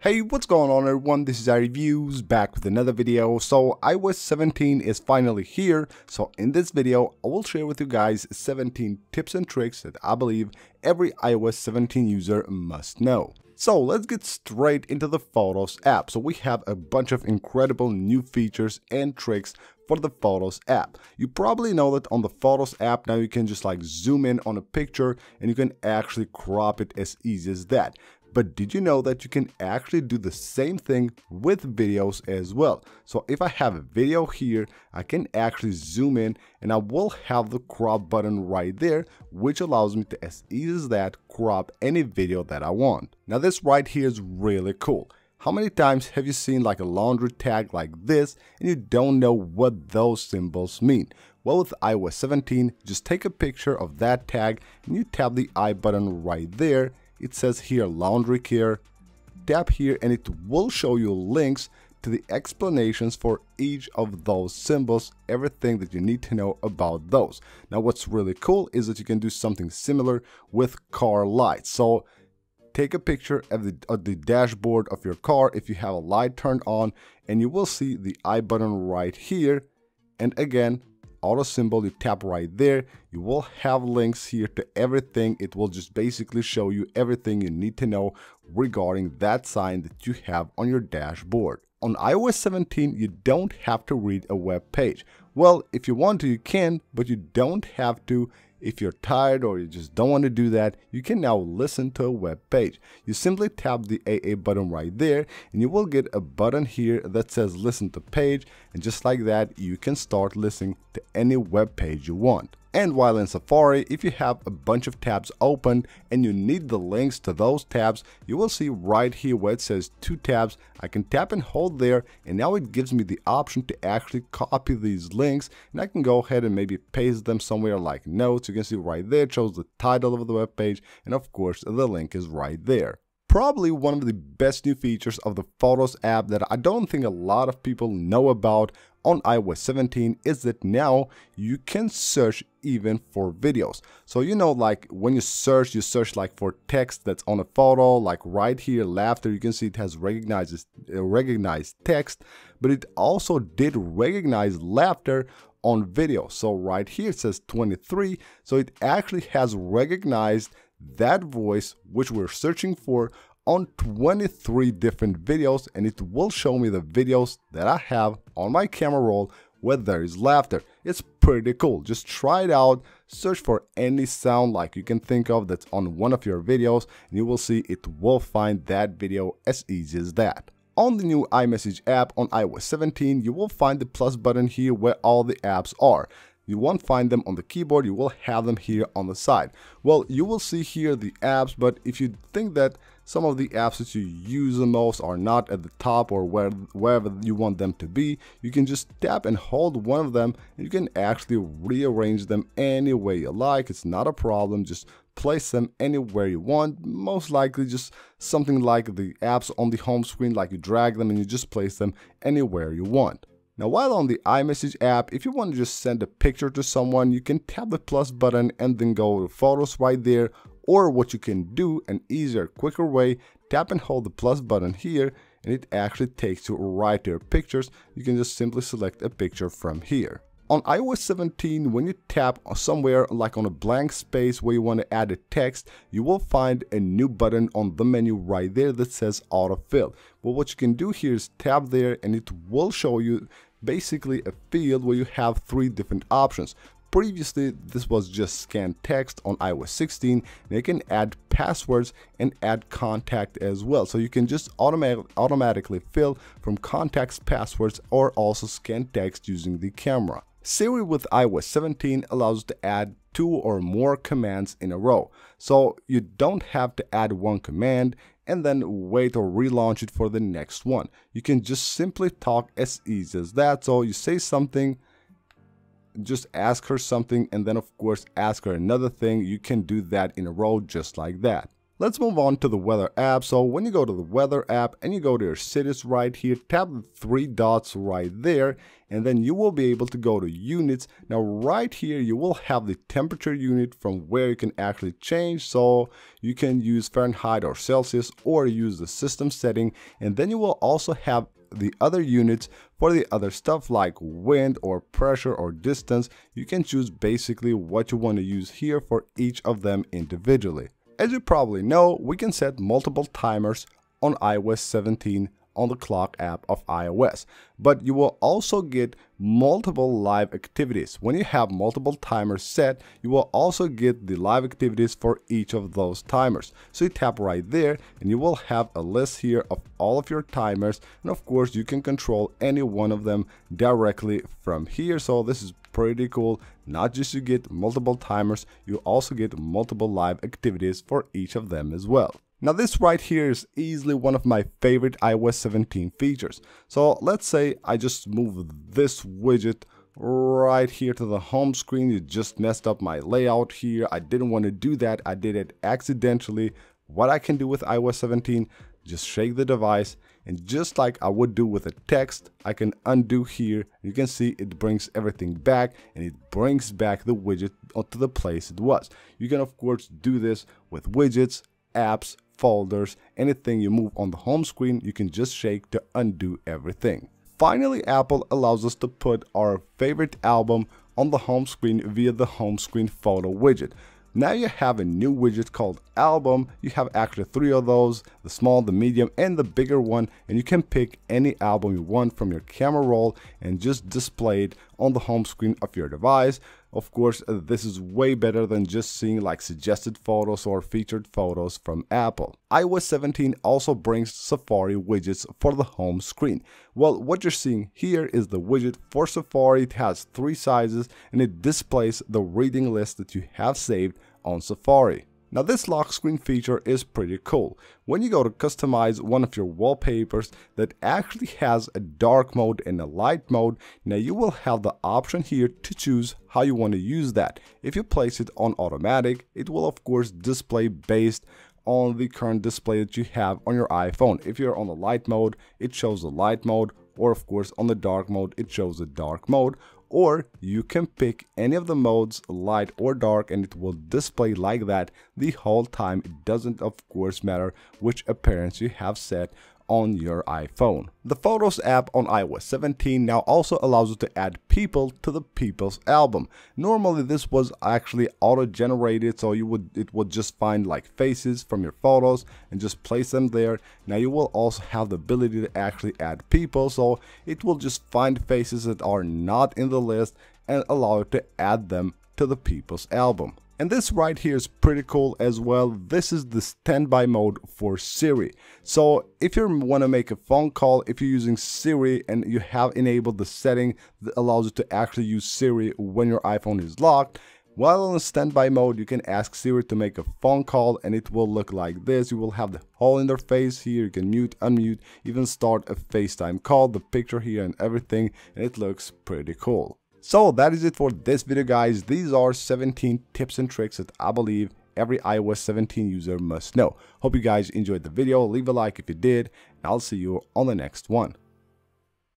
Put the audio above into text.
Hey, what's going on everyone? This is iReviews back with another video. So iOS 17 is finally here. So in this video, I will share with you guys 17 tips and tricks that I believe every iOS 17 user must know. So let's get straight into the Photos app. So we have a bunch of incredible new features and tricks for the Photos app. You probably know that on the Photos app now you can just like zoom in on a picture and you can actually crop it as easy as that. But did you know that you can actually do the same thing with videos as well? So if I have a video here, I can actually zoom in and I will have the crop button right there, which allows me to as easy as that crop any video that I want. Now this right here is really cool. How many times have you seen like a laundry tag like this and you don't know what those symbols mean? Well, with iOS 17, just take a picture of that tag and you tap the I button right there. It says here laundry care. Tap here and it will show you links to the explanations for each of those symbols, everything that you need to know about those. Now, what's really cool is that you can do something similar with car lights. So take a picture of the, of the dashboard of your car if you have a light turned on and you will see the I button right here. And again, auto symbol, you tap right there. You will have links here to everything. It will just basically show you everything you need to know regarding that sign that you have on your dashboard. On iOS 17, you don't have to read a web page. Well, if you want to, you can, but you don't have to if you're tired or you just don't want to do that, you can now listen to a web page. You simply tap the AA button right there and you will get a button here that says listen to page and just like that you can start listening to any web page you want. And while in Safari, if you have a bunch of tabs open and you need the links to those tabs, you will see right here where it says two tabs. I can tap and hold there and now it gives me the option to actually copy these links and I can go ahead and maybe paste them somewhere like notes. You can see right there, shows the title of the web page and of course the link is right there probably one of the best new features of the Photos app that I don't think a lot of people know about on iOS 17 is that now you can search even for videos. So you know like when you search, you search like for text that's on a photo, like right here, laughter, you can see it has recognizes uh, recognized text, but it also did recognize laughter on video. So right here it says 23, so it actually has recognized that voice which we're searching for on 23 different videos and it will show me the videos that I have on my camera roll where there is laughter. It's pretty cool. Just try it out, search for any sound like you can think of that's on one of your videos and you will see it will find that video as easy as that. On the new iMessage app on iOS 17, you will find the plus button here where all the apps are. You won't find them on the keyboard, you will have them here on the side. Well, you will see here the apps, but if you think that some of the apps that you use the most are not at the top or where, wherever you want them to be, you can just tap and hold one of them and you can actually rearrange them any way you like. It's not a problem, just place them anywhere you want. Most likely just something like the apps on the home screen, like you drag them and you just place them anywhere you want. Now while on the iMessage app, if you want to just send a picture to someone, you can tap the plus button and then go to photos right there. Or what you can do, an easier, quicker way, tap and hold the plus button here and it actually takes you right to your pictures. You can just simply select a picture from here. On iOS 17, when you tap somewhere like on a blank space where you want to add a text, you will find a new button on the menu right there that says autofill. Well, what you can do here is tap there and it will show you basically a field where you have three different options. Previously, this was just scan text on iOS 16 and you can add passwords and add contact as well. So you can just automatic, automatically fill from contacts, passwords, or also scan text using the camera. Siri with iOS 17 allows to add two or more commands in a row. So you don't have to add one command and then wait or relaunch it for the next one. You can just simply talk as easy as that. So you say something, just ask her something and then of course ask her another thing. You can do that in a row just like that. Let's move on to the weather app. So when you go to the weather app and you go to your cities right here, tap the three dots right there, and then you will be able to go to units. Now right here, you will have the temperature unit from where you can actually change. So you can use Fahrenheit or Celsius or use the system setting. And then you will also have the other units for the other stuff like wind or pressure or distance. You can choose basically what you want to use here for each of them individually. As you probably know, we can set multiple timers on iOS 17 on the clock app of iOS. But you will also get multiple live activities. When you have multiple timers set, you will also get the live activities for each of those timers. So you tap right there and you will have a list here of all of your timers. And of course, you can control any one of them directly from here. So this is pretty cool. Not just you get multiple timers, you also get multiple live activities for each of them as well. Now this right here is easily one of my favorite iOS 17 features. So let's say I just move this widget right here to the home screen. You just messed up my layout here. I didn't want to do that. I did it accidentally. What I can do with iOS 17, just shake the device and just like I would do with a text, I can undo here. You can see it brings everything back and it brings back the widget to the place it was. You can of course do this with widgets, apps, folders, anything you move on the home screen, you can just shake to undo everything. Finally, Apple allows us to put our favorite album on the home screen via the home screen photo widget. Now you have a new widget called album. You have actually three of those, the small, the medium, and the bigger one. And you can pick any album you want from your camera roll and just display it on the home screen of your device. Of course, this is way better than just seeing like suggested photos or featured photos from Apple. iOS 17 also brings Safari widgets for the home screen. Well, what you're seeing here is the widget for Safari. It has three sizes and it displays the reading list that you have saved on Safari. Now this lock screen feature is pretty cool. When you go to customize one of your wallpapers that actually has a dark mode and a light mode, now you will have the option here to choose how you want to use that. If you place it on automatic, it will of course display based on the current display that you have on your iPhone. If you're on the light mode, it shows the light mode or of course on the dark mode, it shows the dark mode. Or you can pick any of the modes light or dark and it will display like that the whole time. It doesn't of course matter which appearance you have set on your iPhone. The Photos app on iOS 17 now also allows you to add people to the People's album. Normally this was actually auto-generated so you would it would just find like faces from your photos and just place them there. Now you will also have the ability to actually add people so it will just find faces that are not in the list and allow you to add them to the People's album. And this right here is pretty cool as well. This is the standby mode for Siri. So if you want to make a phone call, if you're using Siri and you have enabled the setting that allows you to actually use Siri when your iPhone is locked, while on standby mode, you can ask Siri to make a phone call and it will look like this. You will have the whole interface here. You can mute, unmute, even start a FaceTime call, the picture here and everything. And it looks pretty cool. So that is it for this video guys. These are 17 tips and tricks that I believe every iOS 17 user must know. Hope you guys enjoyed the video. Leave a like if you did. And I'll see you on the next one.